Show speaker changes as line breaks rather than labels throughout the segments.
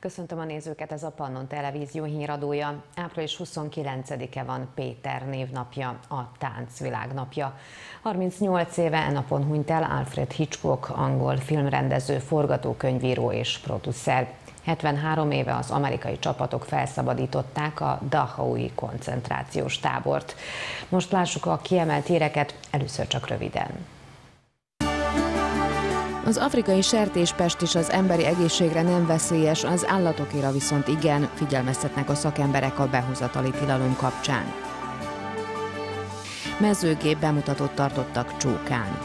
Köszöntöm a nézőket, ez a Pannon Televízió híradója. Április 29-e van Péter névnapja, a táncvilágnapja. 38 éve e napon hunyt el Alfred Hitchcock, angol filmrendező, forgatókönyvíró és producer. 73 éve az amerikai csapatok felszabadították a Dahaui koncentrációs tábort. Most lássuk a kiemelt híreket, először csak röviden. Az afrikai sertéspest is az emberi egészségre nem veszélyes, az állatokére viszont igen, figyelmeztetnek a szakemberek a behozatali tilalom kapcsán. Mezőgép bemutatót tartottak Csókán.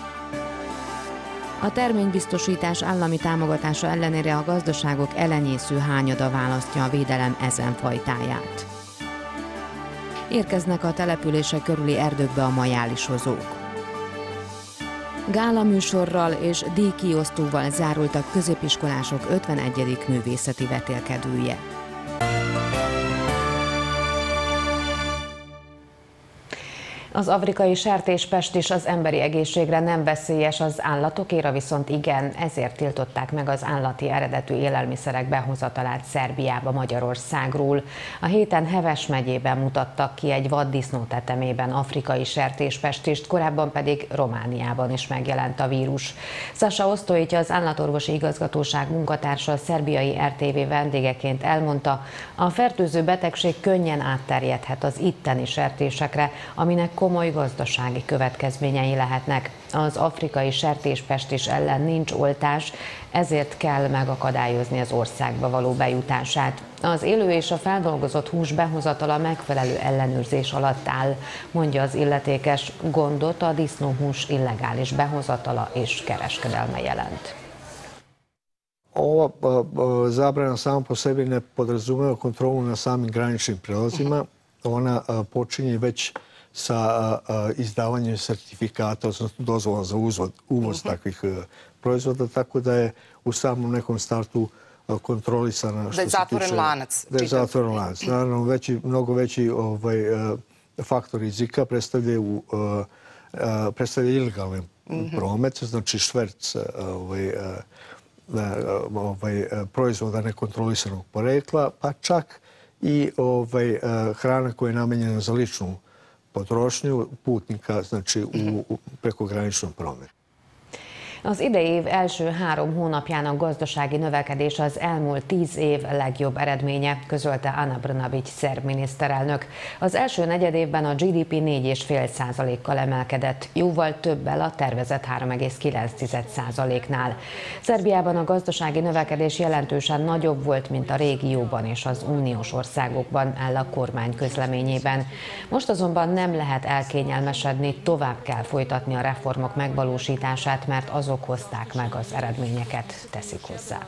A terménybiztosítás állami támogatása ellenére a gazdaságok elenyésző hányada választja a védelem ezen fajtáját. Érkeznek a települések körüli erdőkbe a majálisozók. Gála műsorral és díjkiosztóval zárultak középiskolások 51. művészeti vetélkedője. Az afrikai sertéspest is az emberi egészségre nem veszélyes, az állatokéra viszont igen, ezért tiltották meg az állati eredetű élelmiszerek behozatalát Szerbiába Magyarországról. A héten Heves megyében mutattak ki egy vaddisznó tetemében afrikai sertéspestist, korábban pedig Romániában is megjelent a vírus. Sasa Osztolytja, az állatorvosi igazgatóság munkatársa a szerbiai RTV vendégeként elmondta, a fertőző betegség könnyen átterjedhet az itteni sertésekre, aminek komoly gazdasági következményei lehetnek. Az afrikai sertéspestis ellen nincs oltás, ezért kell megakadályozni az országba való bejutását. Az élő és a feldolgozott hús behozatala megfelelő ellenőrzés alatt áll, mondja az illetékes gondot a disznóhús illegális behozatala és kereskedelme jelent.
Ova zabrana sama po sebi ne podrazumeva kontrolu na samim graničnim prelazima. Ona počinje već sa izdavanjem sertifikata, odnosno dozvola za uzvod, uvoz -huh. takvih e, proizvoda, tako da je u samom nekom startu kontrolisana.
Da je zatvoren tiče, lanac.
Da je zatvoren lanac. Naravno, veći, mnogo veći ovaj, e, faktor rizika predstavljaju, e, predstavlja ilegalne uh -huh. promet, znači šverc ovaj, ovaj, proizvoda nekontrolisanog porekla, pa čak i ovaj, hrana koja je namenjena za ličnu potrošnju putnika znači u, u prekograničnom prometu.
Az idei év első három hónapjának gazdasági növekedés az elmúlt tíz év legjobb eredménye, közölte Anna Brnabic szerb miniszterelnök. Az első negyedévben a GDP 4,5%-kal emelkedett, jóval többel a tervezett 3,9%-nál. Szerbiában a gazdasági növekedés jelentősen nagyobb volt, mint a régióban és az uniós országokban, áll a kormány közleményében. Most azonban nem lehet elkényelmesedni, tovább kell folytatni a reformok megvalósítását, mert azok azok meg az eredményeket, teszik hozzá.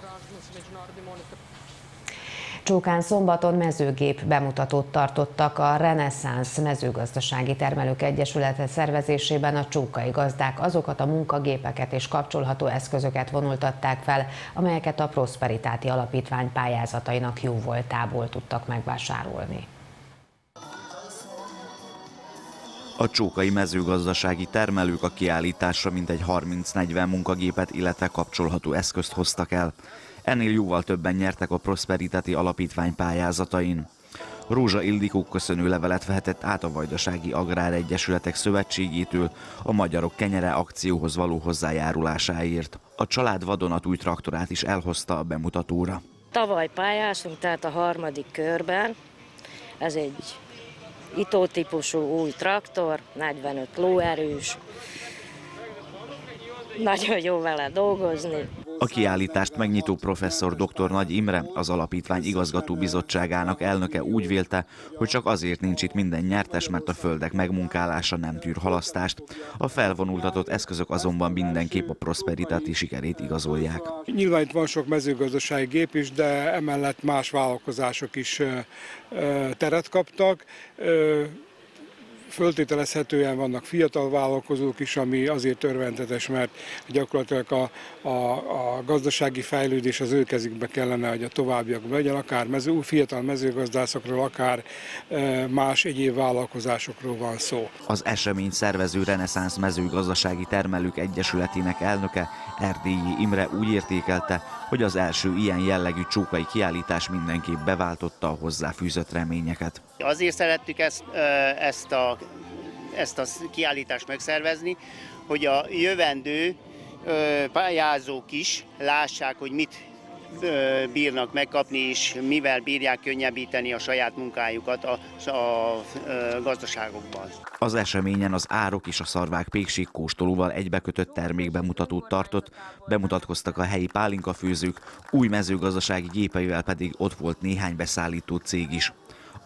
Csókán szombaton mezőgép bemutatót tartottak a Reneszánsz Mezőgazdasági Termelők Egyesülete szervezésében a csókai gazdák azokat a munkagépeket és kapcsolható eszközöket vonultatták fel, amelyeket a Prosperitáti Alapítvány pályázatainak jó voltából tudtak megvásárolni.
A csókai mezőgazdasági termelők a kiállításra mintegy 30-40 munkagépet, illetve kapcsolható eszközt hoztak el. Ennél jóval többen nyertek a Prosperitáti Alapítvány pályázatain. Rózsa Ildikó köszönő levelet vehetett át a Vajdasági Agrár Egyesületek Szövetségétől a Magyarok Kenyere akcióhoz való hozzájárulásáért. A család vadonatúj traktorát is elhozta a bemutatóra.
Tavaly pályáztunk, tehát a harmadik körben. Ez egy Itó típusú új traktor, 45 lóerős, nagyon jó vele dolgozni.
A kiállítást megnyitó professzor dr. Nagy Imre, az alapítvány igazgató bizottságának elnöke úgy vélte, hogy csak azért nincs itt minden nyertes, mert a földek megmunkálása nem tűr halasztást. A felvonultatott eszközök azonban mindenképp a prosperitáti sikerét igazolják.
Nyilván itt van sok mezőgazdasági gép is, de emellett más vállalkozások is teret kaptak Föltételezhetően vannak fiatal vállalkozók is, ami azért örvendetes, mert gyakorlatilag a, a, a gazdasági fejlődés az ő kezükbe kellene, hogy a továbbiakban legyen, akár mező, fiatal mezőgazdászokról, akár más egyéb vállalkozásokról van szó.
Az esemény szervező Reneszánsz Mezőgazdasági Termelők Egyesületének elnöke Erdélyi Imre úgy értékelte, hogy az első ilyen jellegű csókai kiállítás mindenképp beváltotta a hozzáfűzött reményeket.
Azért szerettük ezt, ezt, a, ezt a kiállítást megszervezni, hogy a jövendő pályázók is lássák, hogy mit bírnak megkapni, és mivel bírják könnyebbíteni a saját munkájukat a, a gazdaságokban.
Az eseményen az árok és a szarvák pékség kóstolóval egybekötött termékbemutatót tartott, bemutatkoztak a helyi pálinkafőzők, új mezőgazdasági gépeivel pedig ott volt néhány beszállító cég is.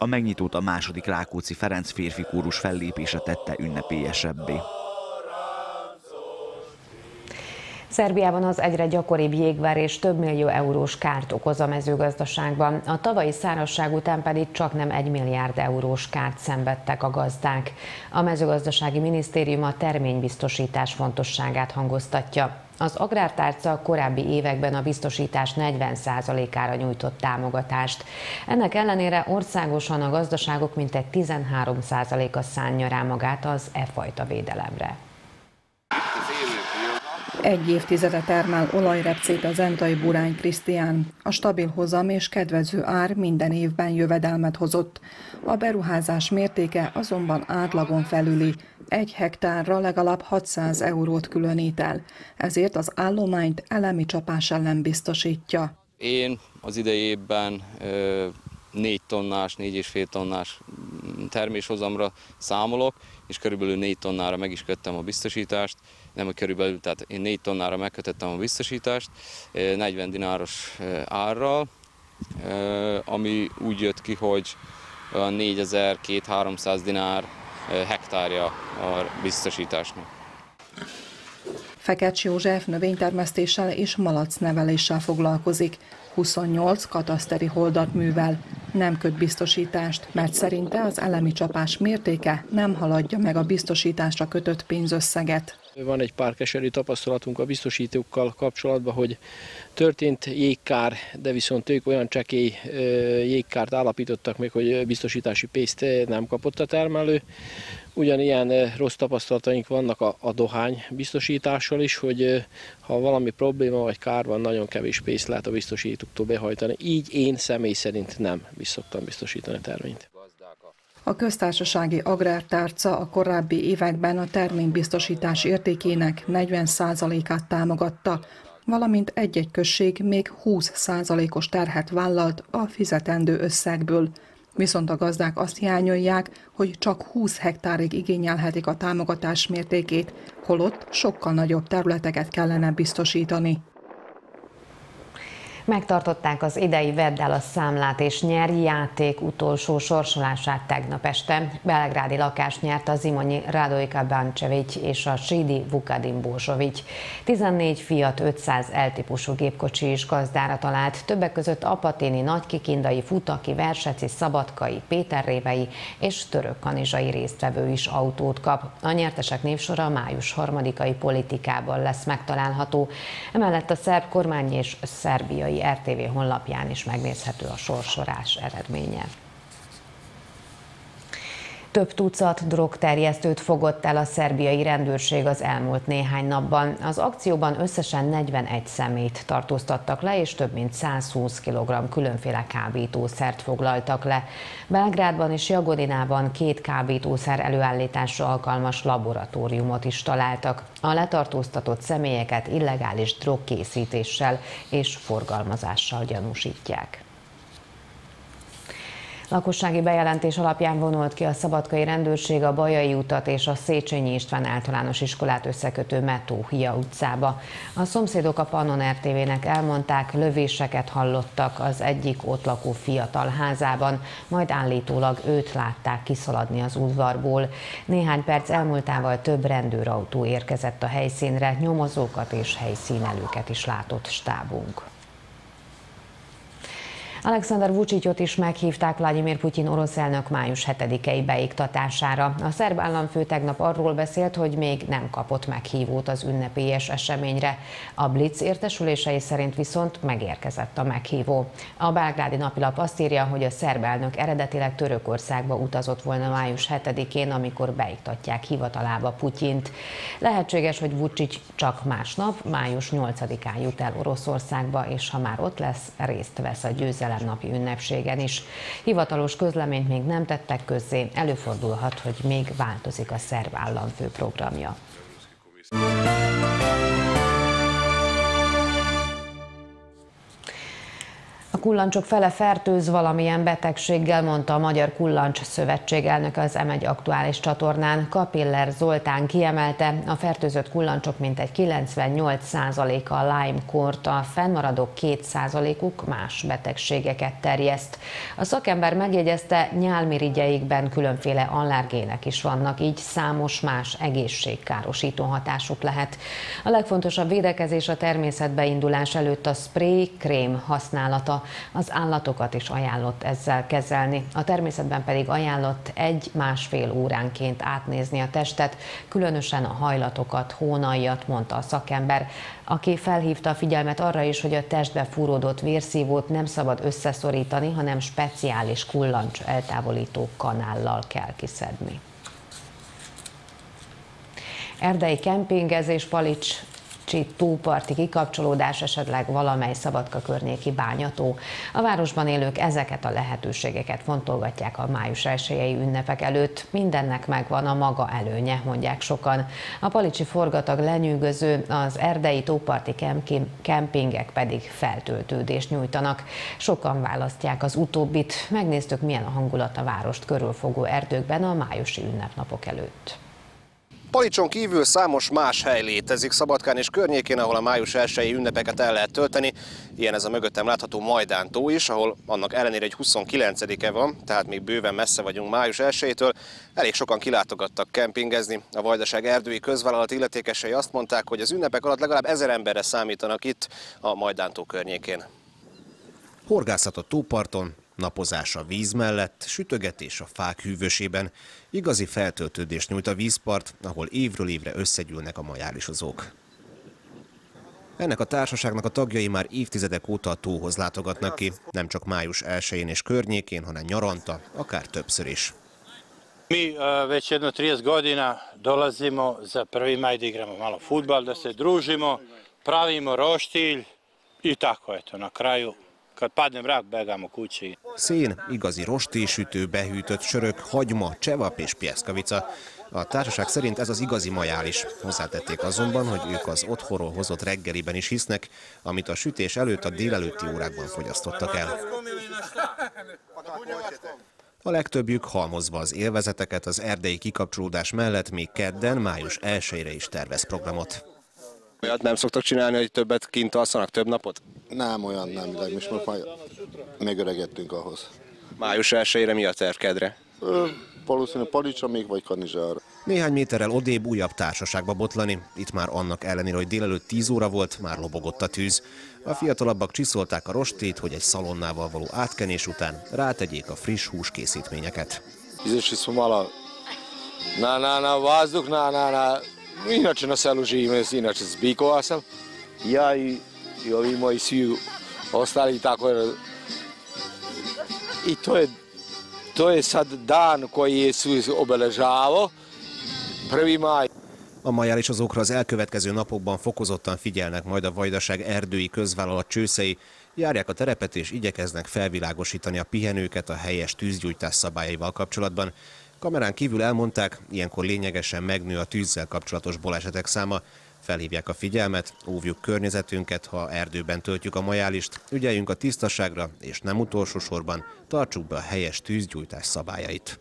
A megnyitót a második Rákóczi Ferenc férfi kórus fellépése tette ünnepélyesebbé.
Szerbiában az egyre gyakoribb jégverés több millió eurós kárt okoz a mezőgazdaságban. A tavalyi szárazság után pedig csak nem egy milliárd eurós kárt szenvedtek a gazdák. A mezőgazdasági minisztérium a terménybiztosítás fontosságát hangoztatja. Az agrártárca korábbi években a biztosítás 40%-ára nyújtott támogatást. Ennek ellenére országosan a gazdaságok mintegy 13%-a szánja rá magát az e fajta védelemre.
Egy évtizede termel olajrepcét az entai Burány Krisztián. A stabil hozam és kedvező ár minden évben jövedelmet hozott. A beruházás mértéke azonban átlagon felüli. Egy hektárra legalább 600 eurót különít el, ezért az állományt elemi csapás ellen biztosítja.
Én az idei évben 4 tonnás, 4,5 tonnás terméshozamra számolok, és körülbelül 4 tonnára meg is köttem a biztosítást nem körülbelül, tehát én 4 tonnára megkötöttem a biztosítást, 40 dináros árral, ami úgy jött ki, hogy 4200-300 dinár hektárja a biztosításnak.
Fekecs József növénytermesztéssel és malacneveléssel foglalkozik. 28 kataszteri holdat művel. Nem köt biztosítást, mert szerinte az elemi csapás mértéke nem haladja meg a biztosításra kötött pénzösszeget.
Van egy pár keserű tapasztalatunk a biztosítókkal kapcsolatban, hogy történt jégkár, de viszont ők olyan csekély jégkárt állapítottak meg, hogy biztosítási pénzt nem kapott a termelő. Ugyanilyen rossz tapasztalataink vannak a, a dohány biztosítással is, hogy ha valami probléma vagy kár van, nagyon kevés pénzt lehet a biztosítóktól behajtani. Így én személy szerint nem szoktam biztosítani a terményt.
A köztársasági agrártárca a korábbi években a terménybiztosítás értékének 40%-át támogatta, valamint egy-egy község még 20%-os terhet vállalt a fizetendő összegből. Viszont a gazdák azt hiányolják, hogy csak 20 hektárig igényelhetik a támogatás mértékét, holott sokkal nagyobb területeket kellene biztosítani.
Megtartották az idei Vedd el a számlát és nyeri játék utolsó sorsolását tegnap este. Belgrádi lakás nyert a Zimonyi Radojka Bancsevics és a Sidi Vukadin Bósovics. 14 Fiat 500 L-típusú gépkocsi is gazdára talált, többek között Apaténi, Nagykikindai, Futaki, Verseci, Szabadkai, Péterrévei és Török Kanizsai résztvevő is autót kap. A nyertesek névsora május harmadikai politikában lesz megtalálható. Emellett a szerb kormány és szerbiai RTV honlapján is megnézhető a sorsorás eredménye. Több tucat drogterjesztőt fogott el a szerbiai rendőrség az elmúlt néhány napban. Az akcióban összesen 41 szemét tartóztattak le, és több mint 120 kg különféle kábítószert foglaltak le. Belgrádban és Jagodinában két kábítószer előállításra alkalmas laboratóriumot is találtak. A letartóztatott személyeket illegális drogkészítéssel és forgalmazással gyanúsítják. Lakossági bejelentés alapján vonult ki a szabadkai rendőrség a Bajai utat és a Széchenyi István általános iskolát összekötő Metóhia utcába. A szomszédok a Pannon RTV-nek elmondták, lövéseket hallottak az egyik ott lakó fiatal házában, majd állítólag őt látták kiszaladni az udvarból. Néhány perc elmúltával több rendőrautó érkezett a helyszínre, nyomozókat és helyszínelőket is látott stábunk. Alexander Vucicot is meghívták Vladimir Putyin orosz elnök május 7-i beiktatására. A szerb államfő tegnap arról beszélt, hogy még nem kapott meghívót az ünnepélyes eseményre. A Blitz értesülései szerint viszont megérkezett a meghívó. A belgrádi napilap azt írja, hogy a szerb elnök eredetileg Törökországba utazott volna május 7-én, amikor beiktatják hivatalába Putyint. Lehetséges, hogy Vucic csak másnap, május 8-án jut el Oroszországba, és ha már ott lesz, részt vesz a győzelemnapi ünnepségen is. Hivatalos közleményt még nem tettek közzé, előfordulhat, hogy még változik a szerb államfő programja. A kullancsok fele fertőz valamilyen betegséggel, mondta a Magyar Kullancs Szövetség elnöke az M1 aktuális csatornán. Kapiller Zoltán kiemelte, a fertőzött kullancsok mintegy 98%-a a Lyme-kort, a fennmaradó 2%-uk más betegségeket terjeszt. A szakember megjegyezte, nyálmirigyeikben különféle allergének is vannak, így számos más egészségkárosító hatásuk lehet. A legfontosabb védekezés a természetbe indulás előtt a spray, krém használata. Az állatokat is ajánlott ezzel kezelni. A természetben pedig ajánlott egy-másfél óránként átnézni a testet, különösen a hajlatokat, hónaljat, mondta a szakember, aki felhívta a figyelmet arra is, hogy a testbe fúródott vérszívót nem szabad összeszorítani, hanem speciális kullancs eltávolító kanállal kell kiszedni. Erdei kempingezés Palics Kicsi tóparti kikapcsolódás, esetleg valamely Szabadka környéki bányató. A városban élők ezeket a lehetőségeket fontolgatják a május 1 ünnepek előtt. Mindennek megvan a maga előnye, mondják sokan. A palicsi forgatag lenyűgöző, az erdei tóparti kempingek pedig feltöltődést nyújtanak. Sokan választják az utóbbit. Megnéztük, milyen a hangulat a várost körülfogó erdőkben a májusi ünnepnapok előtt.
Palicson kívül számos más hely létezik Szabadkán és környékén, ahol a május 1 ünnepeket el lehet tölteni. Ilyen ez a mögöttem látható Majdán tó is, ahol annak ellenére egy 29-e van, tehát még bőven messze vagyunk május 1-től. Elég sokan kilátogattak kempingezni. A Vajdaság erdői közvállalat illetékesei azt mondták, hogy az ünnepek alatt legalább ezer emberre számítanak itt a Majdán tó környékén. Horgászat a tóparton, napozás a víz mellett, sütögetés a fák hűvösében, igazi feltöltődést nyújt a vízpart, ahol évről évre összegyűlnek a majálisozók. Ennek a társaságnak a tagjai már évtizedek óta a tóhoz látogatnak ki, nem csak május 1-én és környékén, hanem nyaranta, akár többször is.
Mi već jedno 30 godina dolazimo za 1. maj da igramo malo futbal, da se družimo, pravimo roštilj i tako eto na kraju kad padne mrak, begám a kucsi.
Szén, igazi rostésütő, behűtött sörök, hagyma, csevap és pieszkavica. A társaság szerint ez az igazi majális. Hozzátették azonban, hogy ők az otthonról hozott reggeliben is hisznek, amit a sütés előtt a délelőtti órákban fogyasztottak el. A legtöbbjük halmozva az élvezeteket az erdei kikapcsolódás mellett még kedden, május 1-re is tervez programot. Olyat nem szoktak csinálni, hogy többet kint alszanak, több napot?
Nem, olyan nem, de most már megöregedtünk ahhoz.
Május 1 mi a terv kedre?
valószínűleg Palicsa még, vagy Kanizsára.
Néhány méterrel odébb újabb társaságba botlani. Itt már annak ellenére, hogy délelőtt 10 óra volt, már lobogott a tűz. A fiatalabbak csiszolták a rostét, hogy egy szalonnával való átkenés után rátegyék a friss húskészítményeket.
Izašli smo malo na, na, na vazduh, na, na, na Inače na selu živim, inače s sam. Ja i, i ovi moji svi ostali tako je. I to je, to je sad dan koji je su obeležavo, 1. maj.
A majálisozókra az elkövetkező napokban fokozottan figyelnek majd a Vajdaság erdői közvállalat csőszei, járják a terepet és igyekeznek felvilágosítani a pihenőket a helyes tűzgyújtás szabályaival kapcsolatban. Kamerán kívül elmondták, ilyenkor lényegesen megnő a tűzzel kapcsolatos balesetek száma, felhívják a figyelmet, óvjuk környezetünket, ha erdőben töltjük a majálist, ügyeljünk a tisztaságra, és nem utolsó sorban tartsuk be a helyes tűzgyújtás szabályait.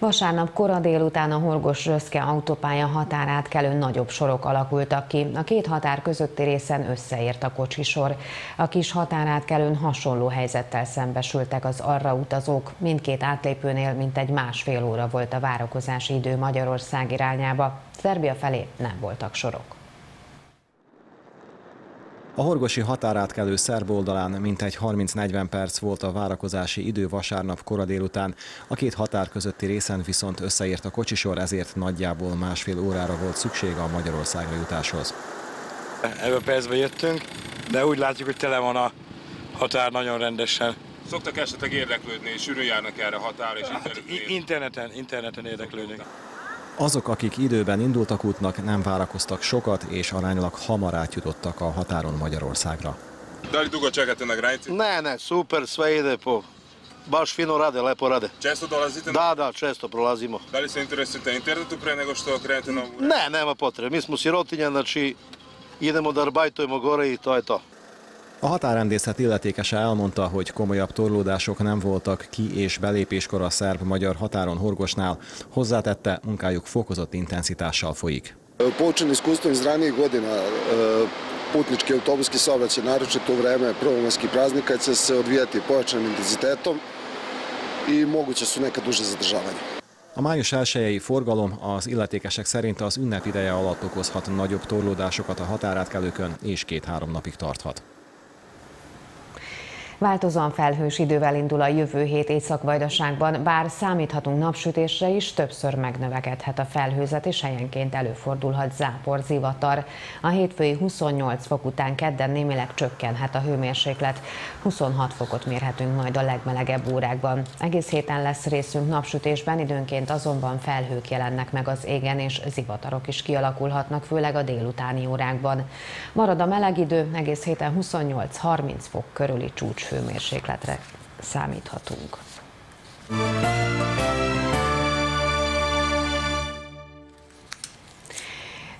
Vasárnap kora délután a Horgos-Röszke autópálya határátkelőn nagyobb sorok alakultak ki. A két határ közötti részen összeért a kocsisor. A kis határátkelőn hasonló helyzettel szembesültek az arra utazók. Mindkét átlépőnél mintegy másfél óra volt a várakozási idő Magyarország irányába. Szerbia felé nem voltak sorok.
A horgosi határátkelő szerb oldalán mintegy 30-40 perc volt a várakozási idő vasárnap kora délután. A két határ közötti részen viszont összeért a kocsisor, ezért nagyjából másfél órára volt szükség a Magyarországra jutáshoz.
Ebben a percben jöttünk, de úgy látjuk, hogy tele van a határ nagyon rendesen.
Szoktak esetleg érdeklődni, és sűrűn járnak erre a határ és
hát, interneten, interneten érdeklődnek.
Azok, akik időben indultak útnak, nem várakoztak sokat, és aránylag hamar átjutottak a határon Magyarországra.
Da li dugo čekate na granici?
Ne, ne, super, sve ide po... Baš fino rade, lepo rade.
Često dolazite?
Da, da, često prolazimo.
Da li se interesujete internetu pre nego što krenete na ovu?
Ne, nema potrebe. Mi smo sirotinja, znači idemo da arbajtujemo gore i to je to.
A határrendészet illetékese elmondta, hogy komolyabb torlódások nem voltak ki- és belépéskor a szerb-magyar határon Horgosnál. Hozzátette, munkájuk fokozott intenzitással folyik.
Poučen iskustvom iz ranijih godina putnički autobuski saobraćaj, naročito u vreme prvomajskih praznika, će se odvijati pojačanim intenzitetom i moguće su neka duže zadržavanja.
A május 1 forgalom az illetékesek szerint az ünnep ideje alatt okozhat nagyobb torlódásokat a határátkelőkön, és két-három napig tarthat.
Változóan felhős idővel indul a jövő hét Észak-Vajdaságban, bár számíthatunk napsütésre is, többször megnövekedhet a felhőzet, és helyenként előfordulhat zápor, zivatar. A hétfői 28 fok után kedden némileg csökkenhet a hőmérséklet. 26 fokot mérhetünk majd a legmelegebb órákban. Egész héten lesz részünk napsütésben, időnként azonban felhők jelennek meg az égen, és zivatarok is kialakulhatnak, főleg a délutáni órákban. Marad a meleg idő, egész héten 28-30 fok körüli csúcs hőmérsékletre számíthatunk.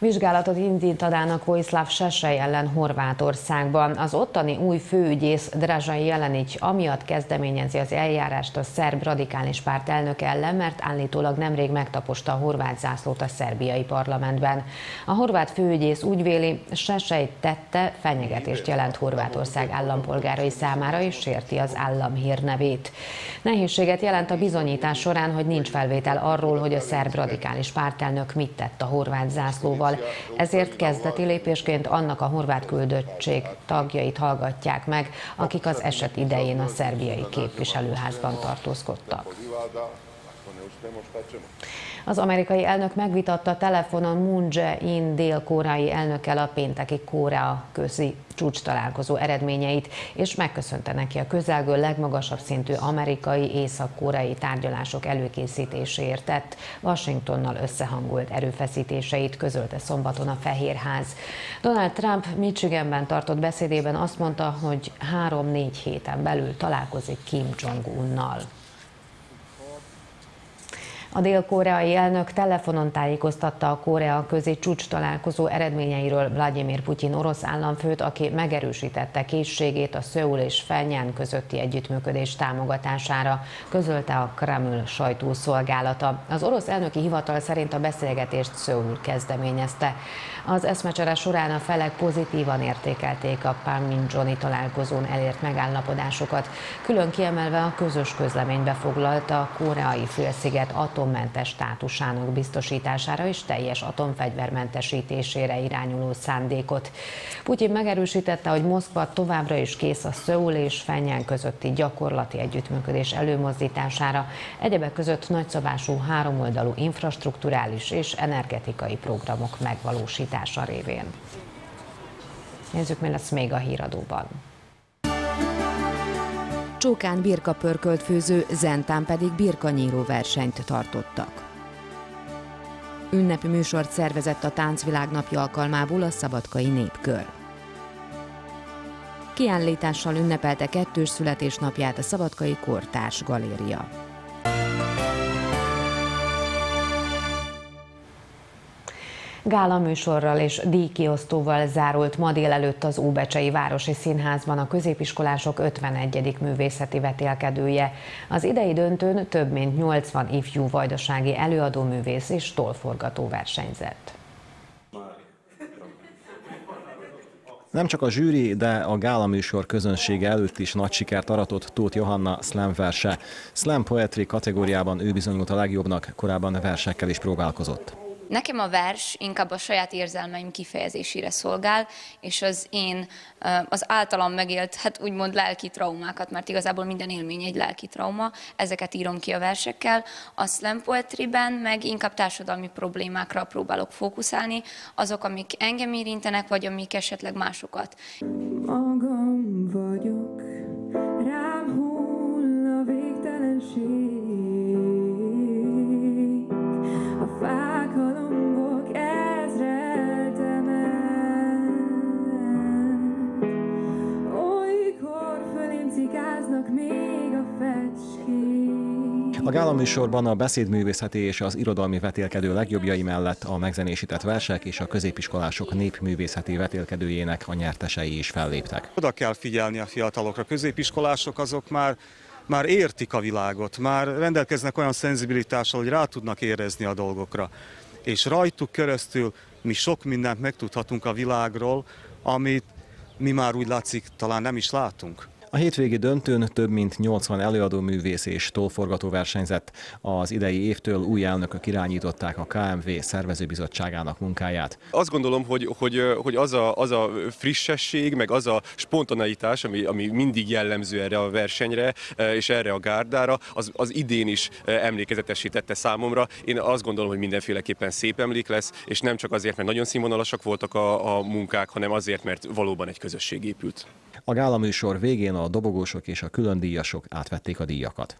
Vizsgálatot indítanának Vojislav Sesej ellen Horvátországban. Az ottani új főügyész Drazsai Jelenics amiatt kezdeményezi az eljárást a szerb radikális párt elnök ellen, mert állítólag nemrég megtaposta a horvát zászlót a szerbiai parlamentben. A horvát főügyész úgy véli, Sesej tette fenyegetést jelent Horvátország állampolgárai számára és sérti az állam hírnevét. Nehézséget jelent a bizonyítás során, hogy nincs felvétel arról, hogy a szerb radikális pártelnök mit tett a horvát zászlóval, ezért kezdeti lépésként annak a horvát küldöttség tagjait hallgatják meg, akik az eset idején a szerbiai képviselőházban tartózkodtak. Az amerikai elnök megvitatta telefonon Moon Jae-in dél-koreai elnökkel a pénteki Korea közi csúcs találkozó eredményeit, és megköszönte neki a közelgő legmagasabb szintű amerikai észak-koreai tárgyalások előkészítéséért tett Washingtonnal összehangolt erőfeszítéseit, közölte szombaton a Fehérház. Donald Trump Michiganben tartott beszédében azt mondta, hogy három-négy héten belül találkozik Kim Jong-unnal. A dél-koreai elnök telefonon tájékoztatta a Korea közi csúcs találkozó eredményeiről Vladimir Putyin orosz államfőt, aki megerősítette készségét a Szöul és Fenyán közötti együttműködés támogatására, közölte a Kreml sajtószolgálata. Az orosz elnöki hivatal szerint a beszélgetést Szöul kezdeményezte. Az eszmecsere során a felek pozitívan értékelték a Panmunjoni találkozón elért megállapodásokat, külön kiemelve a közös közleménybe foglalta a koreai félsziget atommentes státusának biztosítására és teljes atomfegyvermentesítésére irányuló szándékot. Putyin megerősítette, hogy Moszkva továbbra is kész a Szöul és Fenyán közötti gyakorlati együttműködés előmozdítására, egyebek között nagyszabású háromoldalú infrastruktúrális és energetikai programok megvalósítása révén. Nézzük, mi lesz még a híradóban.
Csókán birka pörkölt főző, Zentán pedig birkanyíró versenyt tartottak. Ünnepi műsort szervezett a Táncvilág napja alkalmából a Szabadkai Népkör. Kiállítással ünnepelte kettős születésnapját a Szabadkai Kortárs Galéria.
Gála műsorral és díjkiosztóval zárult ma délelőtt az Óbecsei Városi Színházban a középiskolások 51. művészeti vetélkedője. Az idei döntőn több mint 80 ifjú vajdasági előadóművész és tolforgató versenyzett.
Nem csak a zsűri, de a gála műsor közönsége előtt is nagy sikert aratott Tóth Johanna slam verse. Slam poetry kategóriában ő bizonyult a legjobbnak, korábban versekkel is próbálkozott.
Nekem a vers inkább a saját érzelmeim kifejezésére szolgál, és az én, az általam megélt, hát úgymond lelki traumákat, mert igazából minden élmény egy lelki trauma, ezeket írom ki a versekkel. A slam poetryben meg inkább társadalmi problémákra próbálok fókuszálni, azok, amik engem érintenek, vagy amik esetleg másokat. Magam vagyok, rám hull a végtelenség.
A gálaműsorban a beszédművészeti és az irodalmi vetélkedő legjobbjai mellett a megzenésített versek és a középiskolások népművészeti vetélkedőjének a nyertesei is felléptek.
Oda kell figyelni a fiatalokra, középiskolások azok már már értik a világot, már rendelkeznek olyan szenzibilitással, hogy rá tudnak érezni a dolgokra. És rajtuk keresztül mi sok mindent megtudhatunk a világról, amit mi már úgy látszik, talán nem is látunk.
A hétvégi döntőn több mint 80 előadó művész és tolforgató versenyzett. Az idei évtől új elnökök irányították a KMV szervezőbizottságának munkáját.
Azt gondolom, hogy, hogy, hogy az, a, az a frissesség, meg az a spontaneitás, ami, ami mindig jellemző erre a versenyre és erre a gárdára, az, az idén is emlékezetesítette számomra. Én azt gondolom, hogy mindenféleképpen szép emlék lesz, és nem csak azért, mert nagyon színvonalasak voltak a, a munkák, hanem azért, mert valóban egy közösség épült.
A gálaműsor végén a dobogósok és a külön díjasok átvették a díjakat.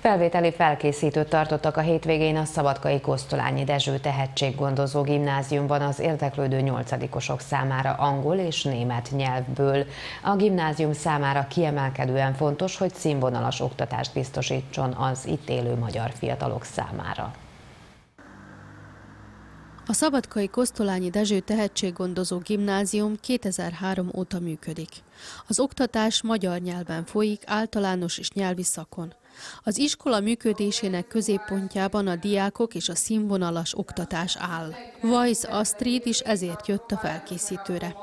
Felvételi felkészítőt tartottak a hétvégén a Szabadkai Kosztolányi Dezső Tehetséggondozó Gimnáziumban az érdeklődő nyolcadikosok számára angol és német nyelvből. A gimnázium számára kiemelkedően fontos, hogy színvonalas oktatást biztosítson az itt élő magyar fiatalok számára.
A Szabadkai Kosztolányi Dezső Tehetséggondozó Gimnázium 2003 óta működik. Az oktatás magyar nyelven folyik, általános és nyelvi szakon. Az iskola működésének középpontjában a diákok és a színvonalas oktatás áll. Vajsz Astrid is ezért jött a felkészítőre.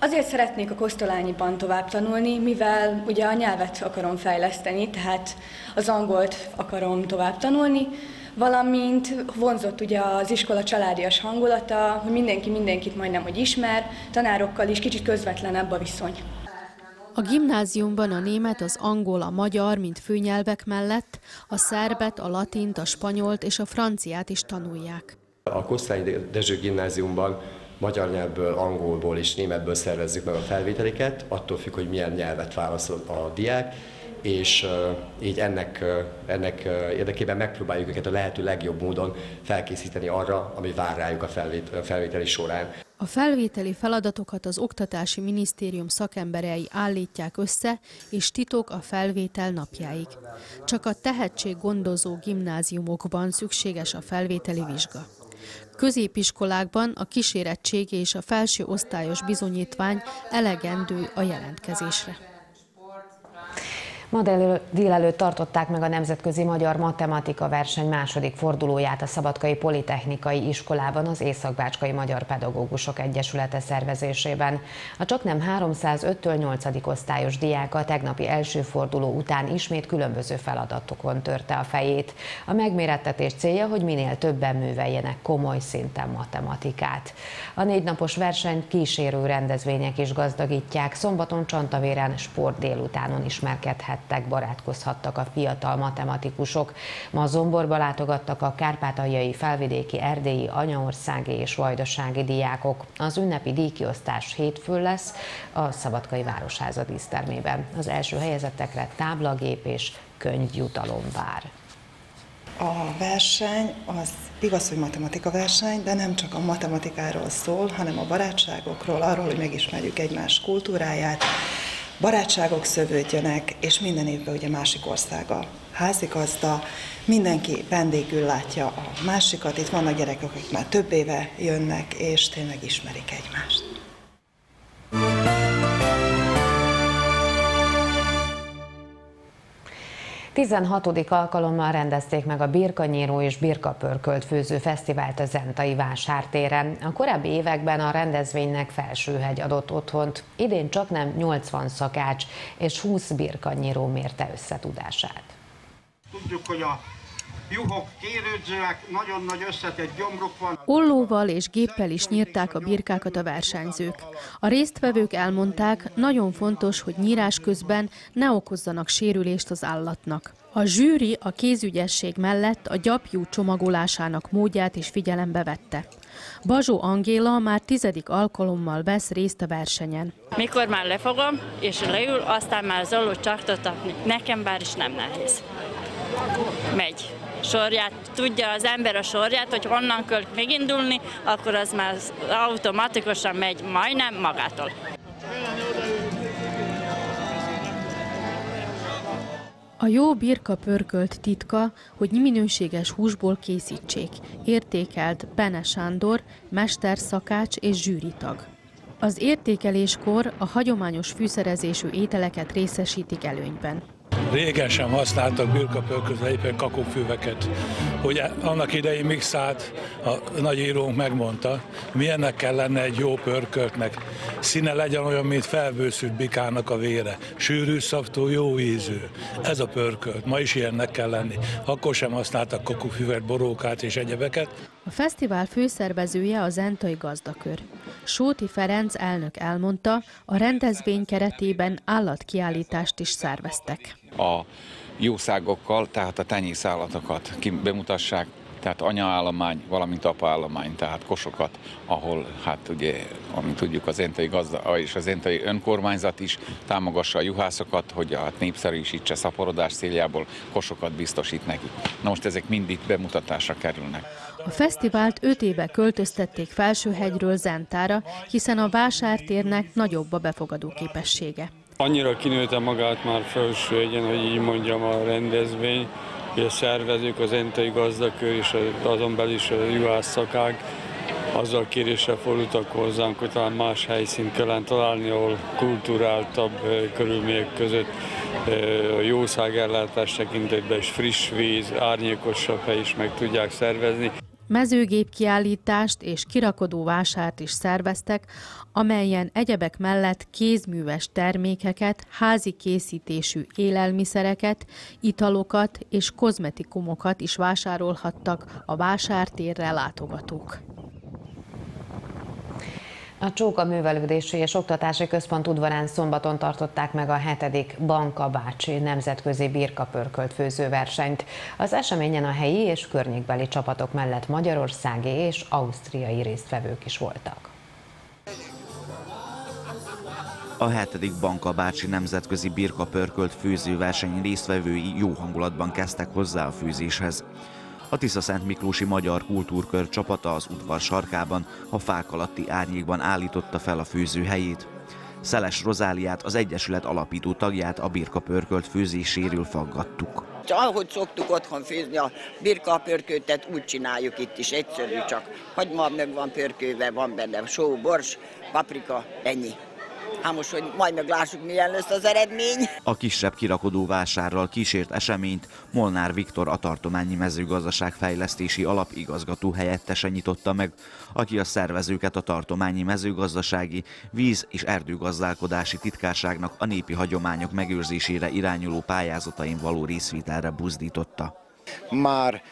Azért szeretnék a Kosztolányiban tovább tanulni, mivel ugye a nyelvet akarom fejleszteni, tehát az angolt akarom tovább tanulni, valamint vonzott ugye az iskola családias hangulata, hogy mindenki mindenkit majdnem, hogy ismer, tanárokkal is kicsit közvetlenebb a viszony.
A gimnáziumban a német, az angol, a magyar, mint főnyelvek mellett a szerbet, a latint, a spanyolt és a franciát is tanulják.
A Kosztolányi Dezső gimnáziumban magyar nyelvből, angolból és németből szervezzük meg a felvételiket, attól függ, hogy milyen nyelvet válaszol a diák, és így ennek, ennek érdekében megpróbáljuk őket a lehető legjobb módon felkészíteni arra, ami vár rájuk a felvételi során.
A felvételi feladatokat az Oktatási Minisztérium szakemberei állítják össze, és titok a felvétel napjáig. Csak a tehetséggondozó gimnáziumokban szükséges a felvételi vizsga. Középiskolákban a kísérettség és a felső osztályos bizonyítvány elegendő a jelentkezésre.
Ma délelőtt tartották meg a Nemzetközi Magyar Matematika Verseny második fordulóját a Szabadkai Politechnikai Iskolában az Északbácskai Magyar Pedagógusok Egyesülete szervezésében. A csaknem 305-től 8. osztályos diák a tegnapi első forduló után ismét különböző feladatokon törte a fejét. A megmérettetés célja, hogy minél többen műveljenek komoly szinten matematikát. A négy napos verseny kísérő rendezvények is gazdagítják. Szombaton Csantavéren sport délutánon ismerkedhet ismerkedtek, barátkozhattak a fiatal matematikusok. Ma Zomborba látogattak a kárpátaljai, felvidéki, erdélyi, anyaországi és vajdasági diákok. Az ünnepi díjkiosztás hétfőn lesz a Szabadkai Városháza dísztermében. Az első helyezettekre táblagép és könyvjutalom vár.
A verseny az igaz, hogy matematika verseny, de nem csak a matematikáról szól, hanem a barátságokról, arról, hogy megismerjük egymás kultúráját, barátságok szövődjönek, és minden évben ugye másik országa házigazda, mindenki vendégül látja a másikat, itt vannak gyerekek, akik már több éve jönnek, és tényleg ismerik egymást.
16. alkalommal rendezték meg a Birkanyíró és Birkapörkölt főző fesztivált a Zentai Vásártéren. A korábbi években a rendezvénynek Felsőhegy adott otthont, idén csak nem 80 szakács és 20 birkanyíró mérte összetudását.
Tudjuk, hogy a
juhok kérődzőek, nagyon nagy összetett gyomruk van.
Ollóval és géppel is nyírták a birkákat a versenyzők. A résztvevők elmondták, nagyon fontos, hogy nyírás közben ne okozzanak sérülést az állatnak. A zsűri a kézügyesség mellett a gyapjú csomagolásának módját is figyelembe vette. Bazsó Angéla már tizedik alkalommal vesz részt a versenyen.
Mikor már lefogom, és leül, aztán már zoló csaktatni. Nekem bár is nem nehéz. Megy. Sorját, tudja az ember a sorját, hogy honnan kell megindulni, akkor az már automatikusan megy majdnem magától.
A jó birka pörkölt titka, hogy minőséges húsból készítsék, értékelt Bene Sándor, mesterszakács és zsűritag. Az értékeléskor a hagyományos fűszerezésű ételeket részesítik előnyben.
Régen sem használtak birkapörközre éppen kakófüveket. Ugye annak idején mixált, a nagyírónk megmondta, milyennek kell lenne egy jó pörköltnek. Színe legyen olyan, mint felbőszült bikának a vére. Sűrű, szaftó, jó ízű. Ez a pörkölt. Ma is ilyennek kell lenni. Akkor sem használtak kakófüvet, borókát és egyebeket.
A fesztivál főszervezője a Zentai Gazdakör. Sóti Ferenc elnök elmondta, a rendezvény keretében állatkiállítást is szerveztek.
A jószágokkal, tehát a tenyészállatokat bemutassák, tehát anyaállomány, valamint apaállomány, tehát kosokat, ahol hát ugye, amint tudjuk, az entai gazda és az entai önkormányzat is támogassa a juhászokat, hogy a népszerűsítse szaporodás céljából kosokat biztosít nekik. Na most ezek mind itt bemutatásra kerülnek.
A fesztivált öt éve költöztették Felsőhegyről Zentára, hiszen a vásártérnek nagyobb a befogadó képessége.
Annyira kinőtte magát már Felsőhegyen, hogy így mondjam a rendezvény, hogy a szervezők, az entai gazdakör és azon belül is a juhász szakák azzal kéréssel fordultak hozzánk, hogy talán más helyszínt kellene találni, ahol kulturáltabb körülmények között a jószágellátás tekintetben is friss víz, árnyékosabb hely is meg tudják szervezni.
Mezőgép kiállítást és kirakodó vásárt is szerveztek, amelyen egyebek mellett kézműves termékeket, házi készítésű élelmiszereket, italokat és kozmetikumokat is vásárolhattak a vásártérre látogatók.
A Csóka Művelődési és Oktatási Központ udvarán szombaton tartották meg a hetedik Banka bácsi nemzetközi birkapörkölt főzőversenyt. Az eseményen a helyi és környékbeli csapatok mellett magyarországi és ausztriai résztvevők is voltak.
A hetedik Banka bácsi nemzetközi birkapörkölt főzőverseny résztvevői jó hangulatban kezdtek hozzá a főzéshez. A Tisza Szent Miklósi Magyar Kultúrkör csapata az udvar sarkában a fák alatti árnyékban állította fel a főző helyét. Szeles Rozáliát, az Egyesület alapító tagját a birka pörkölt főzéséről faggattuk.
Ahogy szoktuk otthon főzni a birka pörköltet, úgy csináljuk itt is, egyszerű csak. Hagyma meg van pörkőve, van benne só, bors, paprika, ennyi. Hát most, hogy majd meglássuk, milyen lesz az eredmény.
A kisebb kirakodó vásárral kísért eseményt Molnár Viktor a tartományi mezőgazdaság fejlesztési alap igazgató helyettese nyitotta meg, aki a szervezőket a tartományi mezőgazdasági, víz- és erdőgazdálkodási titkárságnak a népi hagyományok megőrzésére irányuló pályázatain való részvételre buzdította.
Már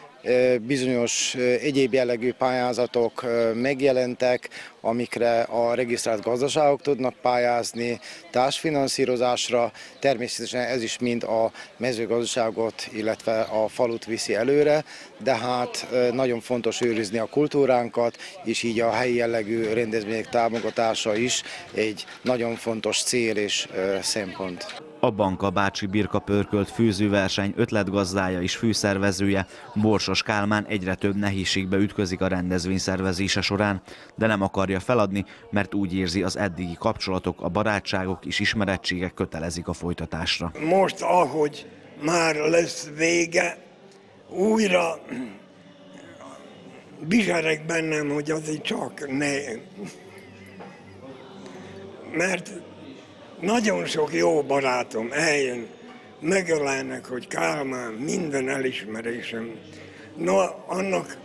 bizonyos egyéb jellegű pályázatok megjelentek, amikre a regisztrált gazdaságok tudnak pályázni, társfinanszírozásra. Természetesen ez is mind a mezőgazdaságot, illetve a falut viszi előre, de hát nagyon fontos őrizni a kultúránkat, és így a helyi jellegű rendezvények támogatása is egy nagyon fontos cél és szempont.
A Banka Bácsi Birka pörkölt főzőverseny ötletgazdája és főszervezője Borsos Kálmán egyre több nehézségbe ütközik a rendezvény szervezése során, de nem akarja feladni, mert úgy érzi az eddigi kapcsolatok, a barátságok és ismerettségek kötelezik a folytatásra.
Most, ahogy már lesz vége, újra bizserek bennem, hogy azért csak ne. Mert nagyon sok jó barátom eljön, megölelnek, hogy Kálmán, minden elismerésem. No, annak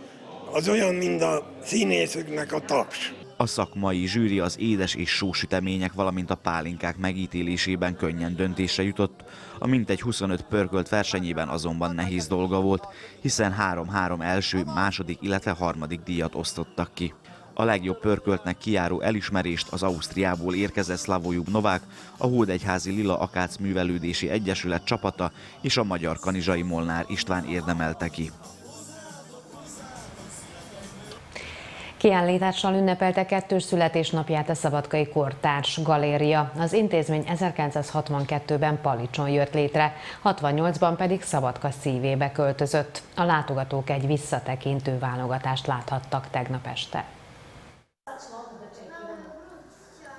az olyan, mint a színészeknek a taps.
A szakmai zsűri az édes és sósütemények, valamint a pálinkák megítélésében könnyen döntésre jutott. A mintegy 25 pörkölt versenyében azonban nehéz dolga volt, hiszen 3-3 első, második, illetve harmadik díjat osztottak ki. A legjobb pörköltnek kiáró elismerést az Ausztriából érkezett Slavojub Novák, a Hódegyházi Lila Akác Művelődési Egyesület csapata és a magyar kanizsai Molnár István érdemelte ki.
Kiállítással ünnepelte kettős születésnapját a Szabadkai Kortárs Galéria. Az intézmény 1962-ben Palicson jött létre, 68-ban pedig Szabadka szívébe költözött. A látogatók egy visszatekintő válogatást láthattak tegnap este.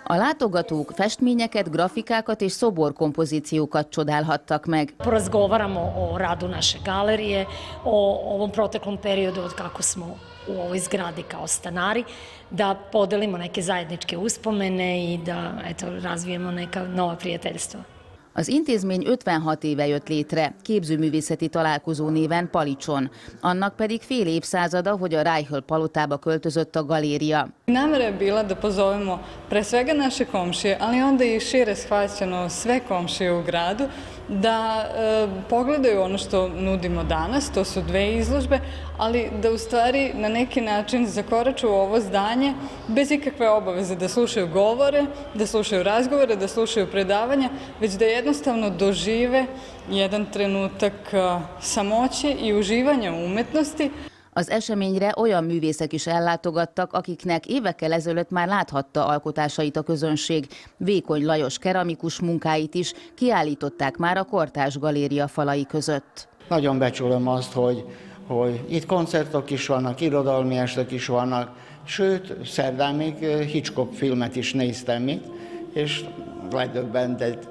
A látogatók festményeket, grafikákat és szoborkompozíciókat csodálhattak meg.
Porazgovaramo o radu naše galerije, o ovom proteklom periodu od kako smo u ovoj zgradi kao stanari, da podelimo neke zajedničke uspomene i da eto, razvijemo neka nova prijateljstva.
Az intézmény 56 éve jött létre, képzőművészeti találkozó néven Palicson, annak pedig fél évszázada, hogy a Reichel palotába költözött a galéria.
Namera je bila da pozovemo pre svega naše komšije, ali onda i šire shvaćeno sve komšije u gradu, da e, pogledaju ono što nudimo danas, to su dve izložbe, ali da u stvari na neki način zakoraču u ovo zdanje bez ikakve obaveze da slušaju govore, da slušaju razgovore, da slušaju predavanja, već da jednostavno dožive jedan trenutak e, samoće i uživanja umetnosti.
Az eseményre olyan művészek is ellátogattak, akiknek évekkel ezelőtt már láthatta alkotásait a közönség. Vékony Lajos keramikus munkáit is kiállították már a Kortás Galéria falai között.
Nagyon becsülöm azt, hogy, hogy itt koncertok is vannak, irodalmi estek is vannak, sőt, szerdán még Hitchcock filmet is néztem itt, és ledöbbentett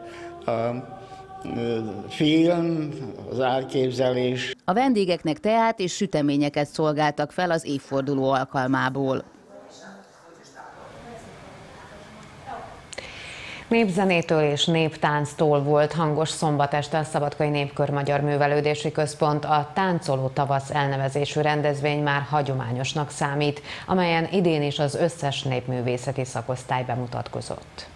film, az elképzelés.
A vendégeknek teát és süteményeket szolgáltak fel az évforduló alkalmából.
Népzenétől és néptánctól volt hangos szombat este a Szabadkai Népkör Magyar Művelődési Központ. A Táncoló Tavasz elnevezésű rendezvény már hagyományosnak számít, amelyen idén is az összes népművészeti szakosztály bemutatkozott.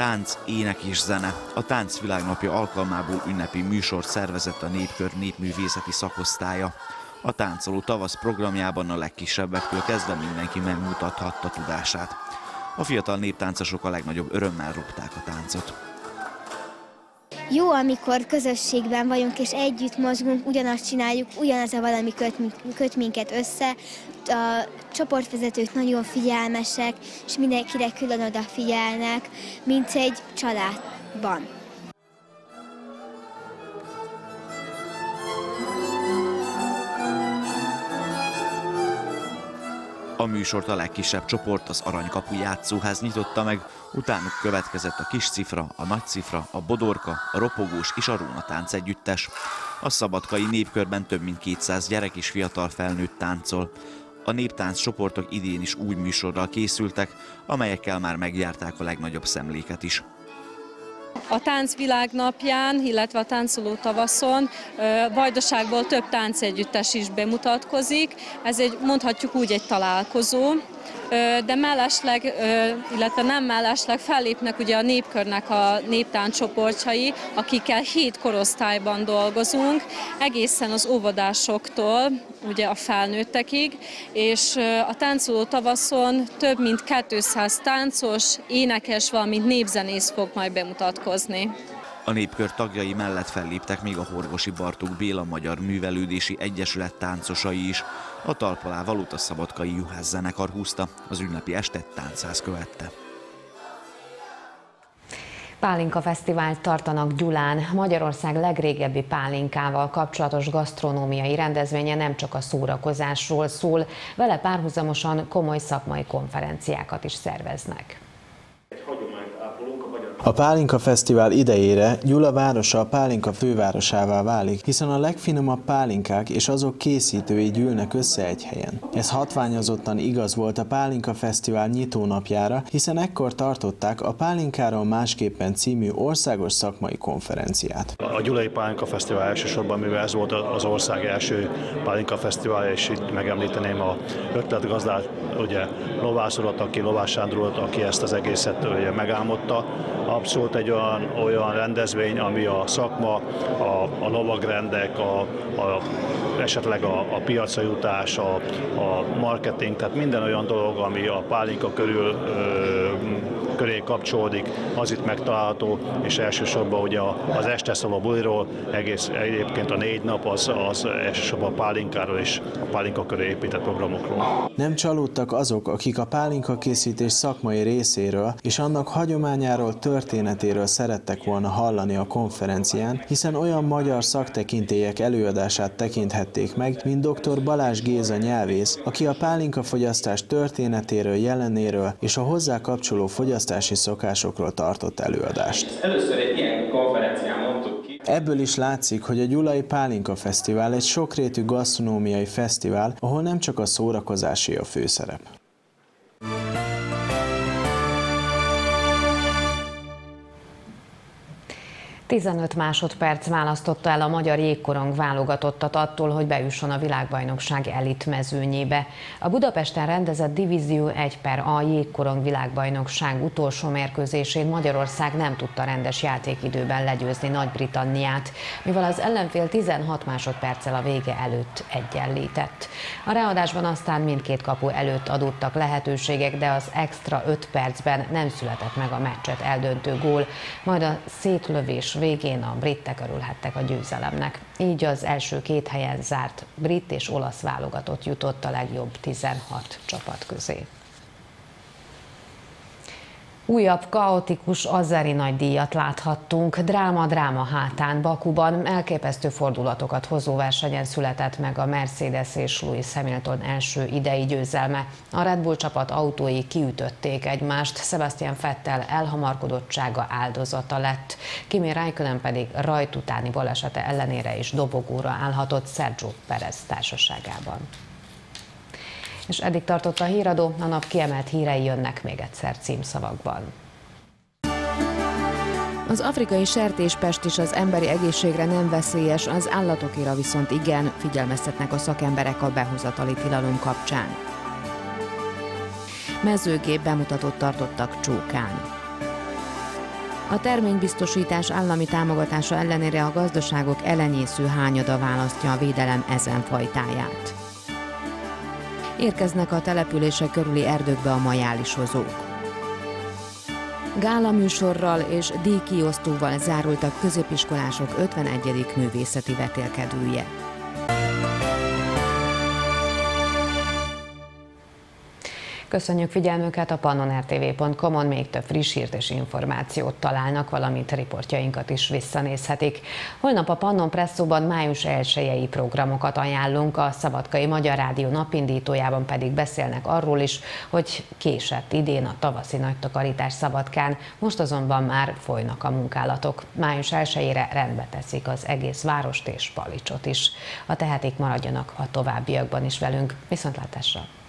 Tánc, ének és zene. A Tánc Világnapja alkalmából ünnepi műsor szervezett a Népkör népművészeti szakosztálya. A táncoló tavasz programjában a legkisebbektől kezdve mindenki megmutathatta tudását. A fiatal néptáncosok a legnagyobb örömmel ropták a táncot.
Jó, amikor közösségben vagyunk és együtt mozgunk, ugyanazt csináljuk, ugyanaz a valami köt, köt minket össze. A csoportvezetők nagyon figyelmesek, és mindenkire külön odafigyelnek, mint egy családban.
A műsort a legkisebb csoport, az Aranykapu játszóház nyitotta meg, utánuk következett a kis cifra, a nagy cifra, a bodorka, a ropogós és a rónatánc együttes. A szabadkai népkörben több mint 200 gyerek és fiatal felnőtt táncol. A néptánc csoportok idén is új műsorral készültek, amelyekkel már megjárták a legnagyobb szemléket is.
A táncvilág napján, illetve a táncoló tavaszon Vajdaságból több táncegyüttes is bemutatkozik. Ez egy, mondhatjuk úgy, egy találkozó de mellesleg, illetve nem mellesleg fellépnek ugye a népkörnek a néptánc csoportjai, akikkel hét korosztályban dolgozunk, egészen az óvodásoktól ugye a felnőttekig, és a táncoló tavaszon több mint 200 táncos, énekes, valamint népzenész fog majd bemutatkozni.
A népkör tagjai mellett felléptek még a Horgosi Bartók Béla Magyar Művelődési Egyesület táncosai is. A talp alá valót a szabadkai juhász zenekar húzta, az ünnepi estet táncház követte.
Pálinka Fesztivált tartanak Gyulán. Magyarország legrégebbi pálinkával kapcsolatos gasztronómiai rendezvénye nem csak a szórakozásról szól, vele párhuzamosan komoly szakmai konferenciákat is szerveznek.
A Pálinka Fesztivál idejére Gyula városa a pálinka fővárosává válik, hiszen a legfinomabb pálinkák és azok készítői gyűlnek össze egy helyen. Ez hatványozottan igaz volt a Pálinka Fesztivál nyitónapjára, hiszen ekkor tartották a Pálinkáról másképpen című országos szakmai konferenciát.
A Gyulai Pálinka Fesztivál elsősorban, mivel ez volt az ország első Pálinka Fesztivál, és itt megemlíteném a ötletgazdát, ugye Lovász urat, aki Lovás Sándor aki ezt az egészet ugye, megálmodta, abszolút egy olyan, olyan rendezvény, ami a szakma, a, a lovagrendek, a, a, esetleg a, a piacra jutás, a, a marketing, tehát minden olyan dolog, ami a pálinka körül ö, köré kapcsolódik, az itt megtalálható, és elsősorban ugye az este szóló buliról, egész egyébként a négy nap az, az elsősorban a pálinkáról és a pálinka köré épített programokról.
Nem csalódtak azok, akik a pálinka készítés szakmai részéről és annak hagyományáról, történetéről szerettek volna hallani a konferencián, hiszen olyan magyar szaktekintélyek előadását tekinthették meg, mint dr. Balázs Géza nyelvész, aki a pálinka fogyasztás történetéről, jelenéről és a hozzá kapcsoló fogyasztás fogyasztási szokásokról tartott előadást.
Először egy ilyen konferencián mondtuk ki.
Ebből is látszik, hogy a Gyulai Pálinka Fesztivál egy sokrétű gasztronómiai fesztivál, ahol nem csak a szórakozási a főszerep.
15 másodperc választotta el a magyar jégkorong válogatottat attól, hogy bejusson a világbajnokság elit mezőnyébe. A Budapesten rendezett Divízió 1 per A jégkorong világbajnokság utolsó mérkőzésén Magyarország nem tudta rendes játékidőben legyőzni Nagy-Britanniát, mivel az ellenfél 16 másodperccel a vége előtt egyenlített. A ráadásban aztán mindkét kapu előtt adottak lehetőségek, de az extra 5 percben nem született meg a meccset eldöntő gól, majd a szétlövés végén a britek örülhettek a győzelemnek. Így az első két helyen zárt brit és olasz válogatott jutott a legjobb 16 csapat közé. Újabb kaotikus azeri nagydíjat láthattunk. Dráma-dráma hátán Bakuban elképesztő fordulatokat hozó versenyen született meg a Mercedes és Lewis Hamilton első idei győzelme. A Red Bull csapat autói kiütötték egymást, Sebastian Vettel elhamarkodottsága áldozata lett. Kimi Räikkönen pedig rajt utáni balesete ellenére is dobogóra állhatott Sergio Perez társaságában. És eddig tartott a híradó, a nap kiemelt hírei jönnek még egyszer címszavakban. Az afrikai sertéspest is az emberi egészségre nem veszélyes, az állatokira viszont igen, figyelmeztetnek a szakemberek a behozatali tilalom kapcsán. Mezőgép bemutatót tartottak Csókán. A terménybiztosítás állami támogatása ellenére a gazdaságok elenyésző hányada választja a védelem ezen fajtáját. Érkeznek a települések körüli erdőkbe a majálisozók. Gála műsorral és díjkiosztóval zárult a középiskolások 51. művészeti vetélkedője. Köszönjük figyelmüket a pannonrtv.com-on, még több friss hírt és információt találnak, valamint riportjainkat is visszanézhetik. Holnap a Pannon Presszóban május 1 programokat ajánlunk, a Szabadkai Magyar Rádió napindítójában pedig beszélnek arról is, hogy késett idén a tavaszi nagy takarítás Szabadkán, most azonban már folynak a munkálatok. Május 1-ére rendbe teszik az egész várost és Palicsot is. A tehetik maradjanak a továbbiakban is velünk. Viszontlátásra!